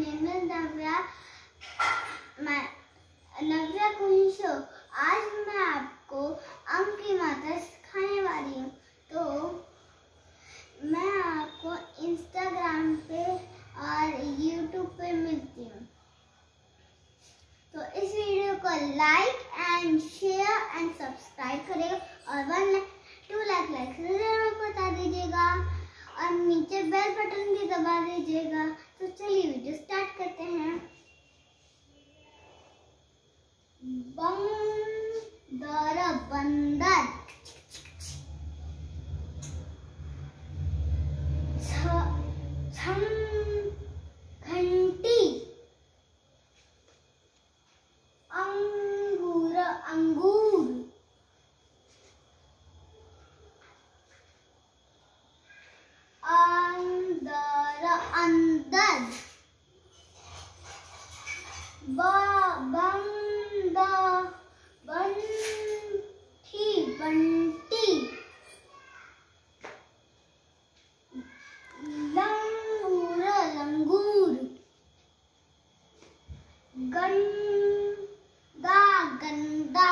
मैं नव्या कुंशो आज मैं आपको अंक की मात्रा सिखाने वाली हूँ तो मैं आपको इंस्टाग्राम पे और यूट्यूब पे मिलती हूँ। तो इस वीडियो को like and share and subscribe करेगा और वन टू लाख लाइक ज़रूर बता दीजिएगा। और नीचे बेल बटन भी दबा दीजिएगा तो चलिए वीडियो स्टार्ट करते हैं बंदर बंदर। घंटी अंगूर अंगूर। अंदर अंदर। घंटी लंगूर लंगूर गंदा गंदा